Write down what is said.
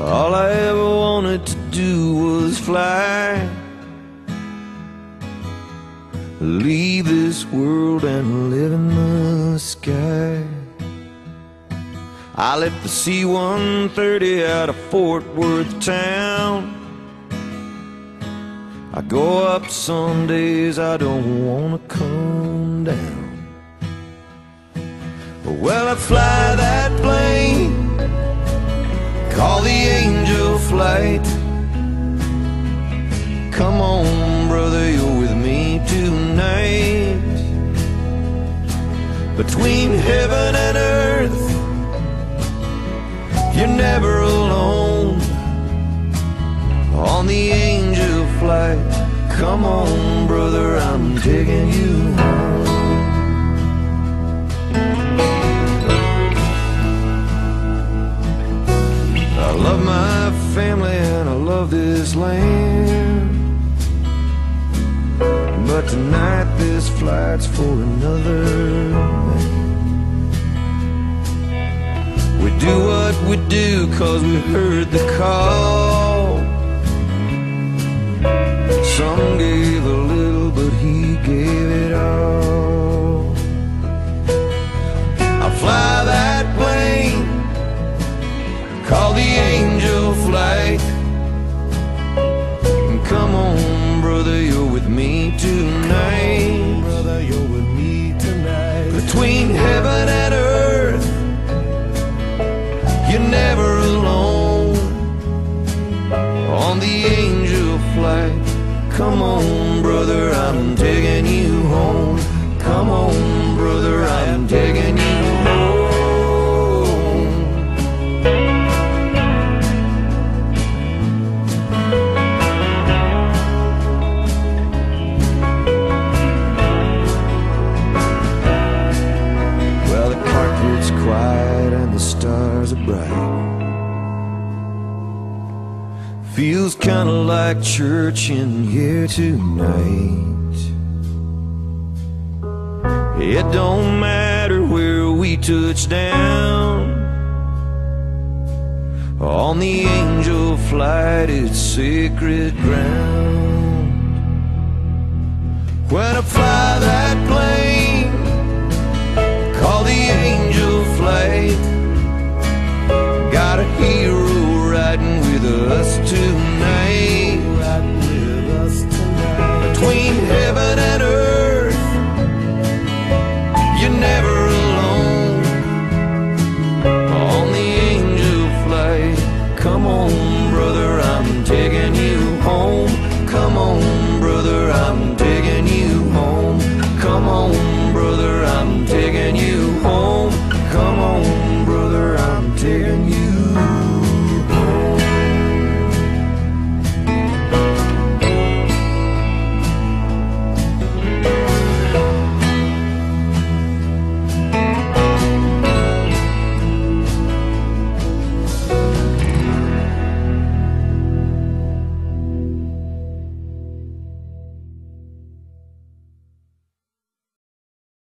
All I ever wanted to do was fly. Leave this world and live in the sky. I left the C-130 out of Fort Worth town. I go up some days I don't wanna come down. Well, I fly that plane, the angel flight. Come on, brother, you're with me tonight. Between heaven and earth, you're never alone. On the angel flight, come on, brother, I'm taking you home. Family and I love this land. But tonight this flight's for another man. We do what we do cause we heard the call. Between heaven and earth, you're never alone. On the angel flight, come on, brother, I'm taking you home. Come on, bright. Feels kinda like church in here tonight. It don't matter where we touch down. On the angel flight, it's sacred ground. When I fly that plane. You never